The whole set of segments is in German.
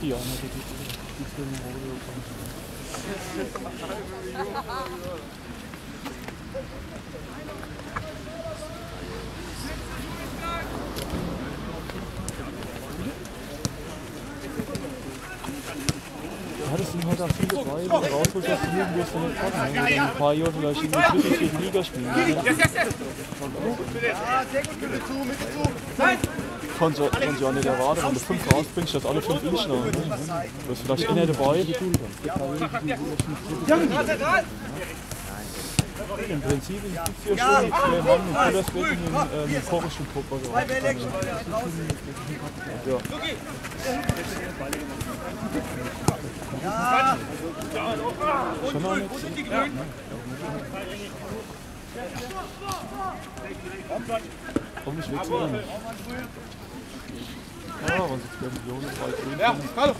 Die Anna, die die die Filme Rodeo Ja, das sind halt auch viele dem Leben, wirst du nicht packen. Wenn du in ein paar Jahren vielleicht in die dritte, vierte Liga spielen. Ja, sehr gut, Mitte zu, Mitte zu. Nein! Du kannst du ja nicht erwarten, wenn du fünf rausbringst, dass alle fünf durchschlagen. Du hast vielleicht einer dabei. Im Prinzip gibt es hier schon zwei Mann und du das wird in den ähm, chorischen Puppe. Zwei Bälle, draußen. Ja. Ja, Schon noch nicht. und die Grünen. Komm, ich will zu ihm. Ja, wenn sie zwei Millionen drei Grün Ja, kommen. hallo.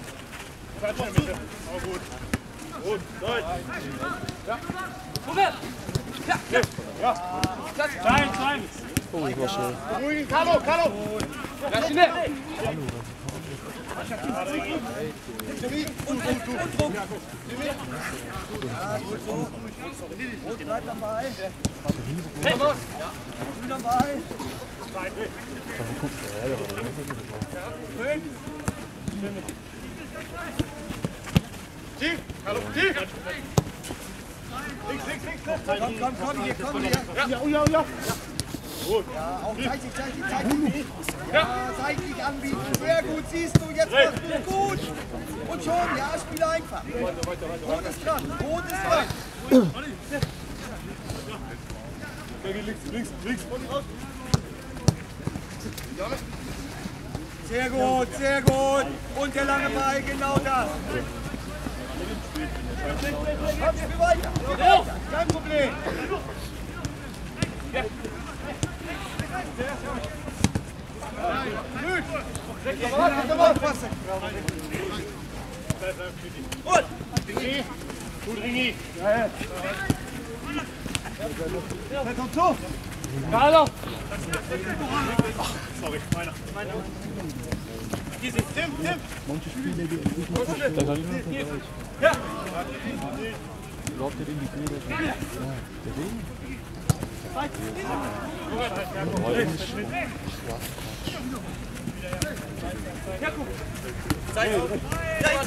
Oh, das war schön. Ruhig, Carlo, Carlo. Ja, schnell. Jimmy, und Druck. Ja, gut. Rot bleibt dabei. Vamos. Grün dabei. Grün. Tief, Carlo, tief. Links, links, links. Komm, komm, komm, hier, komm, hier. Ja, ja, ja. Ja, auch seitlich, seitlich, seitlich. Ja, seitlich anbieten. Sehr gut, siehst du, jetzt machst du gut. Und schon, ja, spiele einfach. Rot ist dran, Rot ist dran. Sehr gut, sehr gut. Und der lange Ball, genau das. Komm, spiel weiter. Spiel. Kein Problem. Gut. Carlo. Sorry, meiner. Meiner. Easy. Tim, Tim. Manche Spiele, die ich nicht verstehe. Von euch. Ja. Glaubt ihr in die Bilder? Ja, der Ding? Zeit auf. Ja, ja.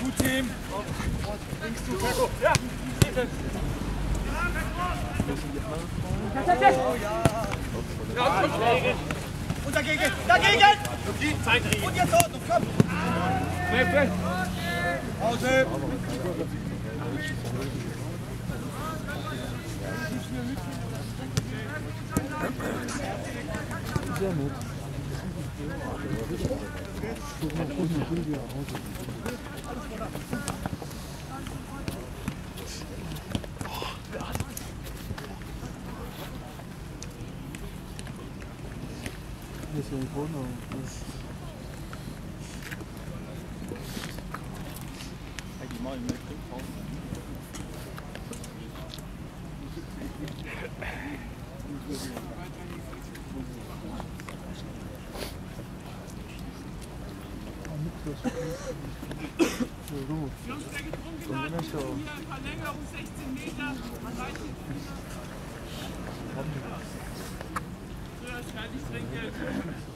Gut, Team. Links zu, Ferko. Ja. Ja, und dagegen, dagegen! Und jetzt Ordnung, komm! Pause! Sehr nett. Hier ist ja ein Wohnung. So gut. Und dann ist so. Verlängerung 16 Meter. Man weiß nicht, früher ist fertig Trinkgeld.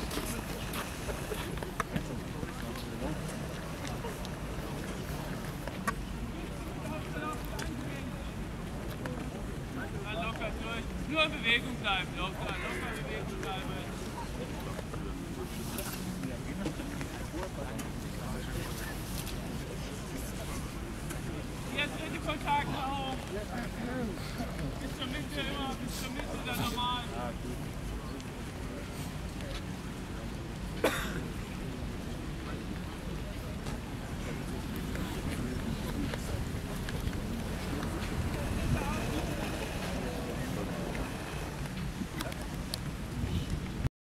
Bewegung bleiben, locker, locker.